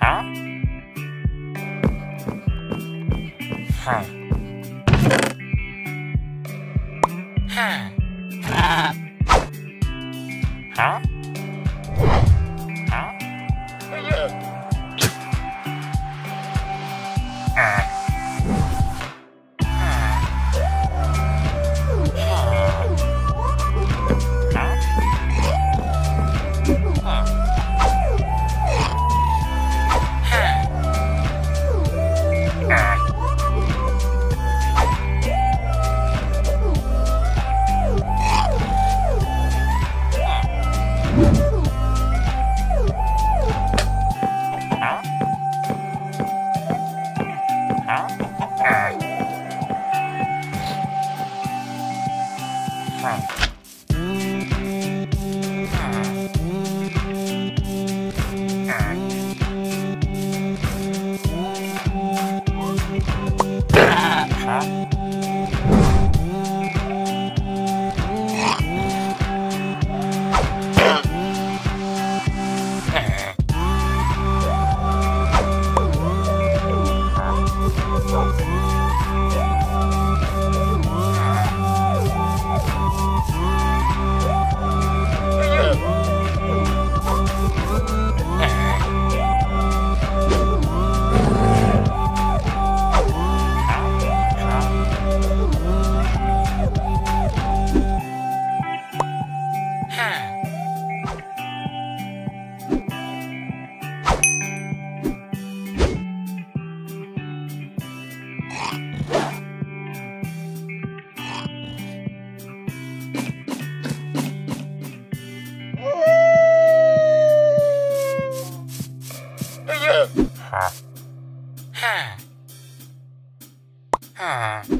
Huh? Huh. Huh. Huh? Huh. Huh. Huh.